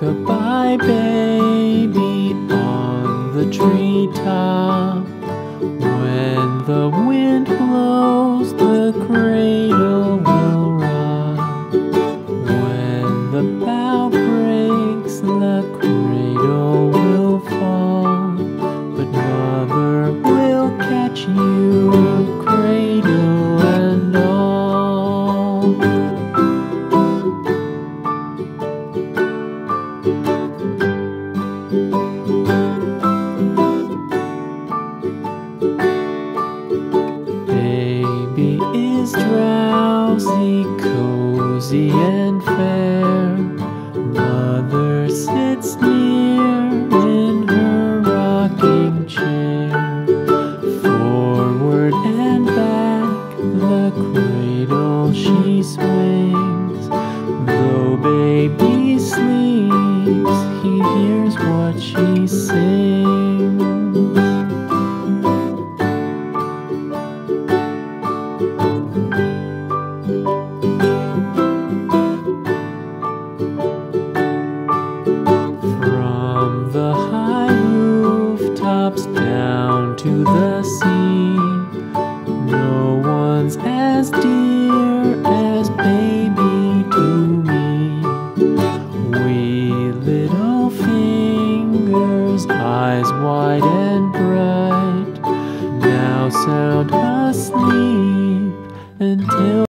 Rock-a-bye baby on the treetop. When the wind blows, you cradle and all. Baby is drowsy, cozy cradle she swings. Though baby sleeps, he hears what she sings. From the high rooftops down to the sea. little fingers, eyes wide and bright, now sound asleep until.